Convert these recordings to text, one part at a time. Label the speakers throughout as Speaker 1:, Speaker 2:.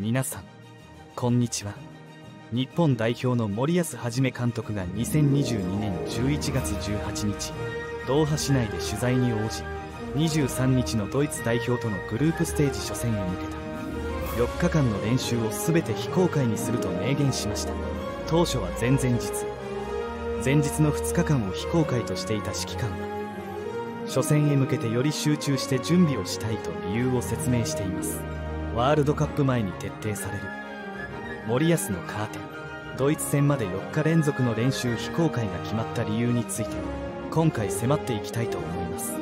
Speaker 1: 皆さんこんにちは。日本代表の森保一監督が2022年11月18日ドーハ市内で取材に応じ23日のドイツ代表とのグループステージ初戦へ向けた4日間の練習を全て非公開にすると明言しました。当初は前々日前日の2日間を非公開としていた指揮官は初戦へ向けてより集中して準備をしたいと理由を説明しています。ワールドカップ前に徹底される。森保のカーテン。ドイツ戦まで4日連続の練習非公開が決まった理由について今回迫っていきたいと思います。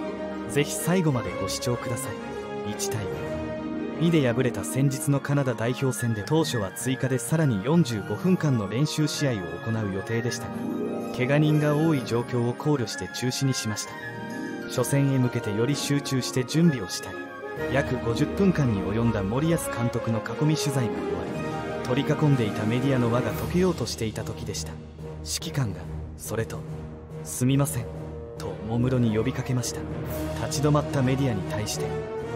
Speaker 1: ぜひ最後までご視聴ください。1対2で敗れた先日のカナダ代表戦で当初は追加でさらに45分間の練習試合を行う予定でしたが怪我人が多い状況を考慮して中止にしました。初戦へ向けてより集中して準備をしたい。約50分間に及んだ森保監督の囲み取材が終わり取り囲んでいたメディアの輪が解けようとしていた時でした。指揮官がそれと「すみません」ともむろに呼びかけました。立ち止まったメディアに対して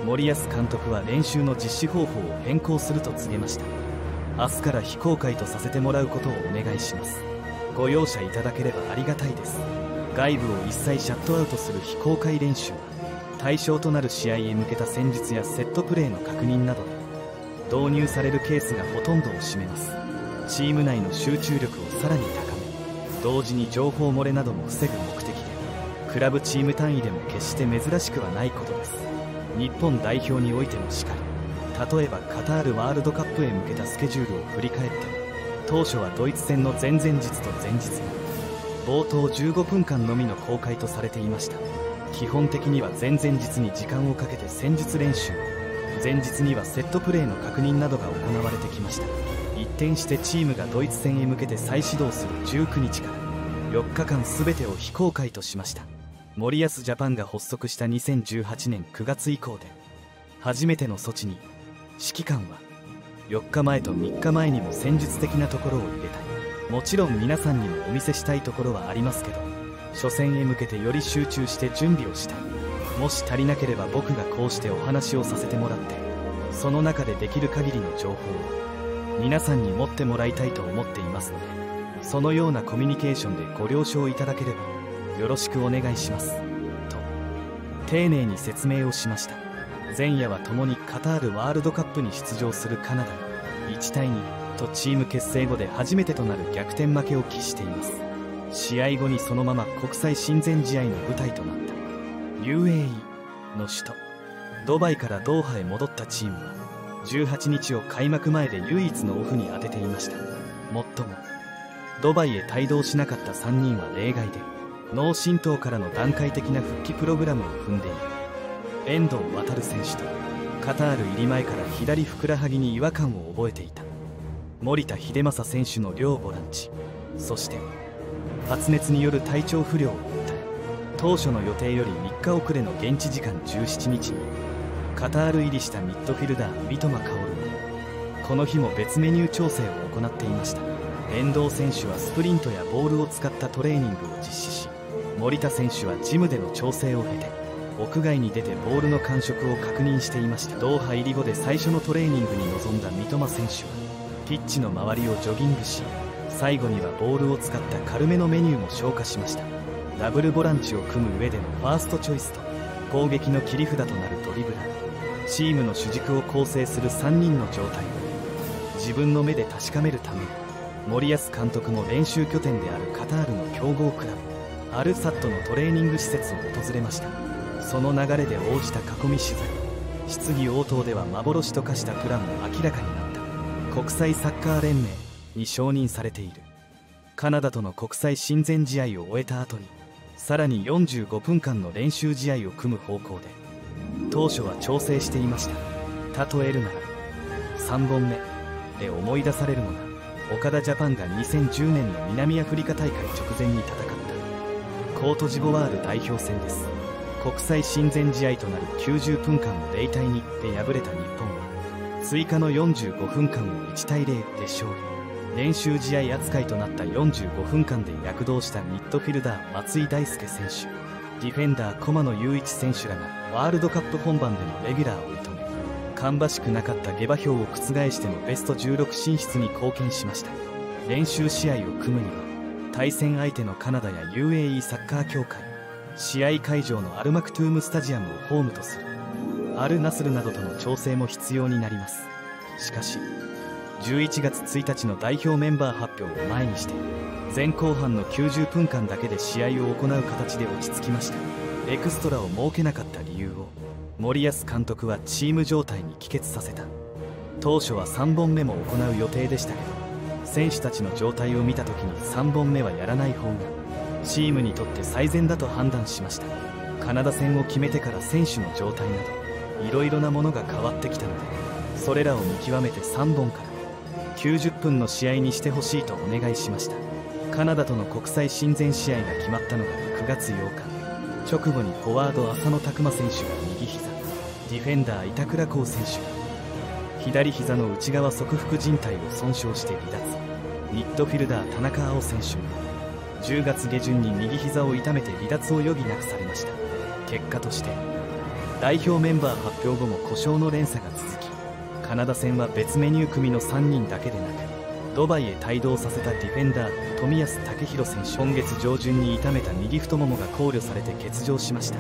Speaker 1: 森保監督は練習の実施方法を変更すると告げました。明日から非公開とさせてもらうことをお願いします。ご容赦いただければありがたいです。外部を一切シャットアウトする非公開練習は対象となる試合へ向けた戦術やセットプレーの確認などで導入されるケースがほとんどを占めます。チーム内の集中力をさらに高め同時に情報漏れなども防ぐ目的でクラブチーム単位でも決して珍しくはないことです。日本代表においてもしかり例えばカタールワールドカップへ向けたスケジュールを振り返っても当初はドイツ戦の前々日と前日に冒頭15分間のみの公開とされていました。基本的には前々日に時間をかけて戦術練習。前日にはセットプレーの確認などが行われてきました。一転してチームがドイツ戦へ向けて再始動する19日から4日間全てを非公開としました。森保ジャパンが発足した2018年9月以降で初めての措置に指揮官は4日前と3日前にも戦術的なところを入れたい。もちろん皆さんにもお見せしたいところはありますけど初戦へ向けてより集中して準備をしたもし足りなければ僕がこうしてお話をさせてもらってその中でできる限りの情報を皆さんに持ってもらいたいと思っていますのでそのようなコミュニケーションでご了承いただければよろしくお願いします。と丁寧に説明をしました。前夜は共にカタールワールドカップに出場するカナダ1対2とチーム結成後で初めてとなる逆転負けを喫しています。試合後にそのまま国際親善試合の舞台となった。UAE の首都ドバイからドーハへ戻ったチームは18日を開幕前で唯一のオフに当てていました。もっともドバイへ帯同しなかった3人は例外で脳震盪からの段階的な復帰プログラムを踏んでいる。遠藤航選手とカタール入り前から左ふくらはぎに違和感を覚えていた。森田英正選手の両ボランチそして発熱による体調不良を訴え当初の予定より3日遅れの現地時間17日にカタール入りしたミッドフィルダー三笘薫もこの日も別メニュー調整を行っていました遠藤選手はスプリントやボールを使ったトレーニングを実施し森田選手はジムでの調整を経て屋外に出てボールの感触を確認していましたドーハ入り後で最初のトレーニングに臨んだ三笘選手はピッチの周りをジョギングし最後にはボールを使った軽めのメニューも消化しました。ダブルボランチを組む上でのファーストチョイスと攻撃の切り札となるドリブラー。チームの主軸を構成する3人の状態。を自分の目で確かめるため森保監督も練習拠点であるカタールの強豪クラブアルサットのトレーニング施設を訪れました。その流れで応じた囲み取材。質疑応答では幻と化したプランも明らかになった。国際サッカー連盟に承認されている。カナダとの国際親善試合を終えた後にさらに45分間の練習試合を組む方向で当初は調整していました。例えるなら3本目で思い出されるのが岡田ジャパンが2010年の南アフリカ大会直前に戦った。コートジボワール代表戦です。国際親善試合となる90分間を0対2で敗れた日本は追加の45分間を1対0で勝利。練習試合扱いとなった45分間で躍動したミッドフィルダー松井大輔選手。ディフェンダー駒野雄一選手らがワールドカップ本番でのレギュラーを射止め芳しくなかった下馬評を覆してのベスト16進出に貢献しました。練習試合を組むには対戦相手のカナダや UAE サッカー協会試合会場のアルマクトゥームスタジアムをホームとするアル・ナスルなどとの調整も必要になります。しかし11月1日の代表メンバー発表を前にして前後半の90分間だけで試合を行う形で落ち着きました。エクストラを設けなかった理由を森保監督はチーム状態に帰結させた。当初は3本目も行う予定でしたけど選手たちの状態を見た時に3本目はやらない方がチームにとって最善だと判断しました。カナダ戦を決めてから選手の状態などいろいろなものが変わってきたのでそれらを見極めて3本から90分の試合にしてほしいとお願いしました。カナダとの国際親善試合が決まったのが9月8日。直後にフォワード浅野拓磨選手が右膝。ディフェンダー板倉滉選手が。左膝の内側側副靭帯を損傷して離脱。ミッドフィルダー田中碧選手も。10月下旬に右膝を痛めて離脱を余儀なくされました。結果として代表メンバー発表後も故障の連鎖が続きカナダ戦は別メニュー組の3人だけでなくドバイへ帯同させたディフェンダー冨安健洋選手今月上旬に痛めた右太ももが考慮されて欠場しました。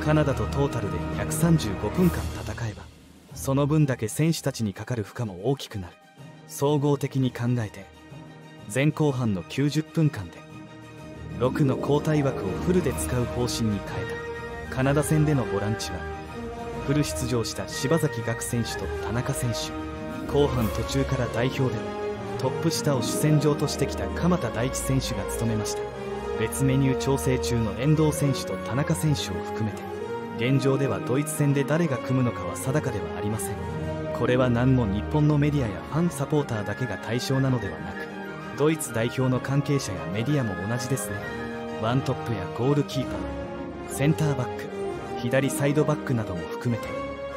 Speaker 1: カナダとトータルで135分間戦えばその分だけ選手たちにかかる負荷も大きくなる。総合的に考えて前後半の90分間で6の交代枠をフルで使う方針に変えた。カナダ戦でのボランチはフル出場した柴崎岳選手と田中選手。後半途中から代表ではトップ下を主戦場としてきた鎌田大地選手が務めました。別メニュー調整中の遠藤選手と田中選手を含めて現状ではドイツ戦で誰が組むのかは定かではありません。これは何も日本のメディアやファンサポーターだけが対象なのではなくドイツ代表の関係者やメディアも同じですね。ワントップやゴールキーパーセンターバック左サイドバックなども含めて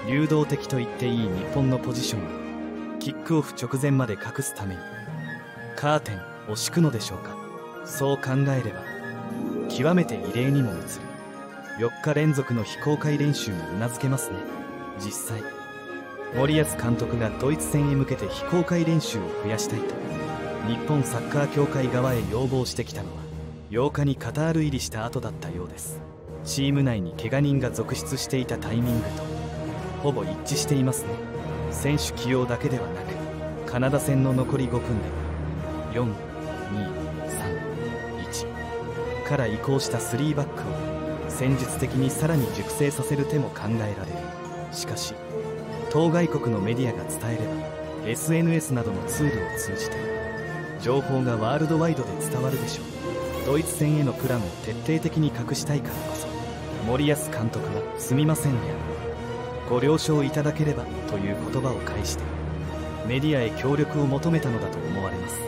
Speaker 1: 流動的と言っていい日本のポジションをキックオフ直前まで隠すためにカーテンを敷くのでしょうか。そう考えれば極めて異例にも映る。4日連続の非公開練習もうなずけますね。実際森保監督がドイツ戦へ向けて非公開練習を増やしたいと日本サッカー協会側へ要望してきたのは8日にカタール入りした後だったようです。チーム内に怪我人が続出していたタイミングとほぼ一致していますね。選手起用だけではなくカナダ戦の残り5分で4 2 3 1から移行した3バックを戦術的にさらに熟成させる手も考えられる。しかし当該国のメディアが伝えれば SNS などのツールを通じて情報がワールドワイドで伝わるでしょう。ドイツ戦へのプランを徹底的に隠したいからこそ。森保監督は「すみませんや。ご了承いただければ」という言葉を返してメディアへ協力を求めたのだと思われます。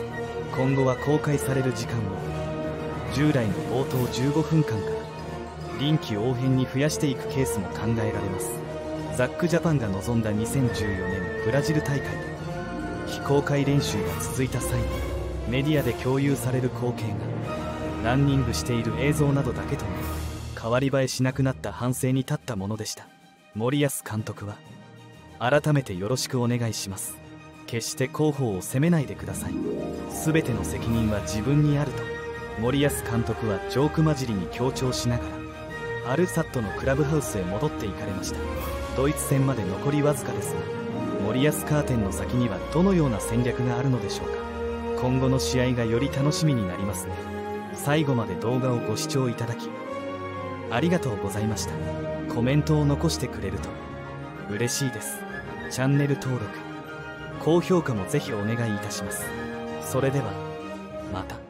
Speaker 1: 今後は公開される時間を従来の冒頭15分間から臨機応変に増やしていくケースも考えられます。ザックジャパンが臨んだ2014年ブラジル大会。で非公開練習が続いた際にメディアで共有される光景がランニングしている映像などだけとなり変わり映えしなくなった反省に立ったものでした。森保監督は改めてよろしくお願いします。決して広報を責めないでください。全ての責任は自分にあると。森保監督はジョーク交じりに強調しながらアルサットのクラブハウスへ戻っていかれました。ドイツ戦まで残りわずかですが森保カーテンの先にはどのような戦略があるのでしょうか。今後の試合がより楽しみになりますね。最後まで動画をご視聴いただきありがとうございました。コメントを残してくれると。嬉しいです。チャンネル登録高評価もぜひお願いいたします。それではまた。